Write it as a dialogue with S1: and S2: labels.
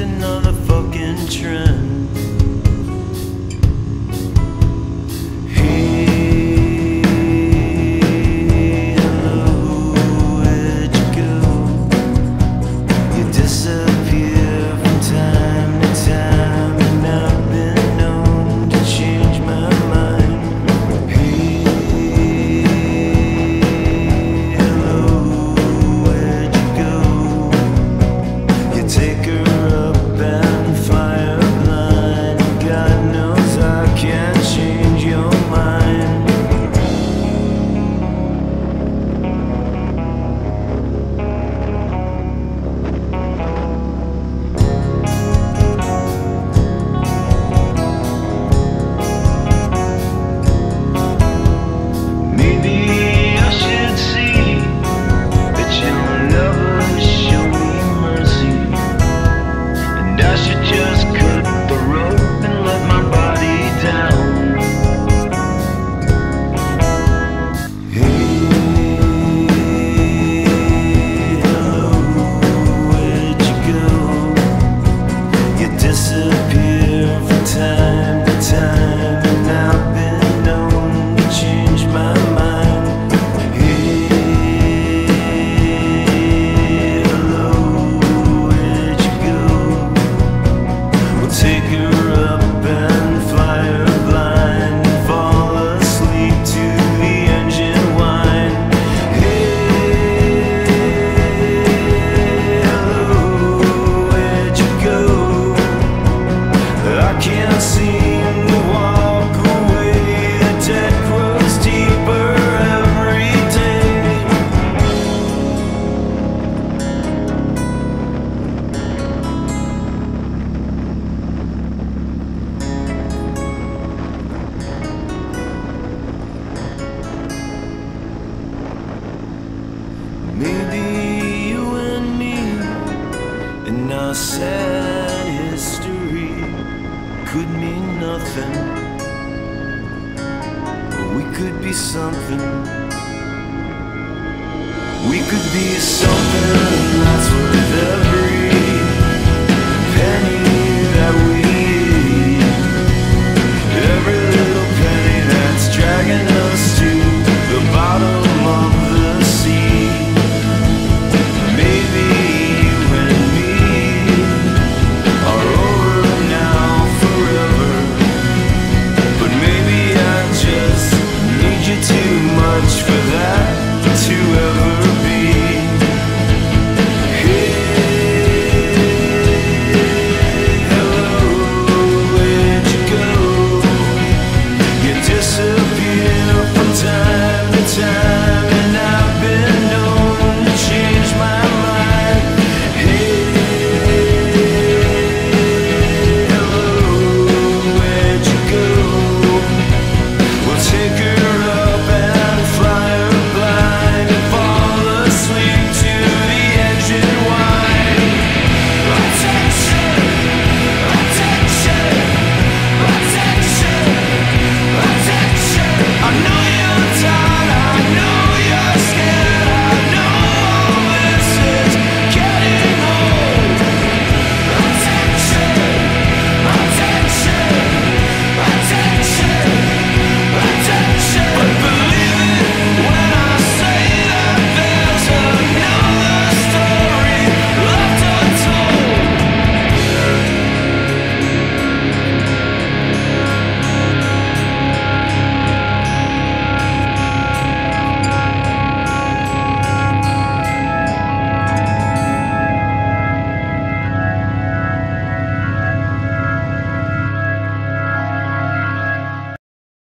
S1: another fucking trend. Our sad history could mean nothing. We could be something. We could be something